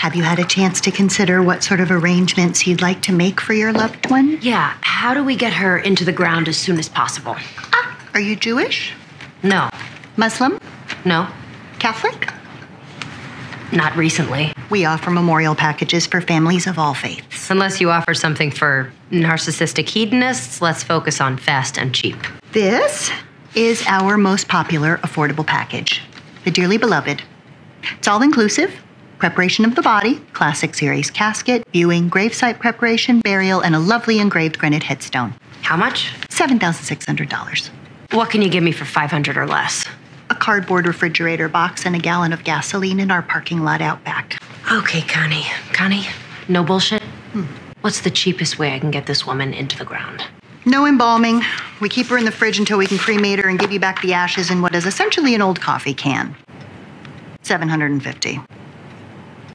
Have you had a chance to consider what sort of arrangements you'd like to make for your loved one? Yeah, how do we get her into the ground as soon as possible? Ah, are you Jewish? No. Muslim? No? Catholic? Not recently. We offer memorial packages for families of all faiths. Unless you offer something for narcissistic hedonists, let's focus on fast and cheap. This is our most popular affordable package, the Dearly Beloved. It's all inclusive preparation of the body, classic series casket, viewing, gravesite preparation, burial, and a lovely engraved granite headstone. How much? $7,600. What can you give me for 500 or less? A cardboard refrigerator box and a gallon of gasoline in our parking lot out back. Okay, Connie. Connie, no bullshit? Hmm. What's the cheapest way I can get this woman into the ground? No embalming. We keep her in the fridge until we can cremate her and give you back the ashes in what is essentially an old coffee can. 750.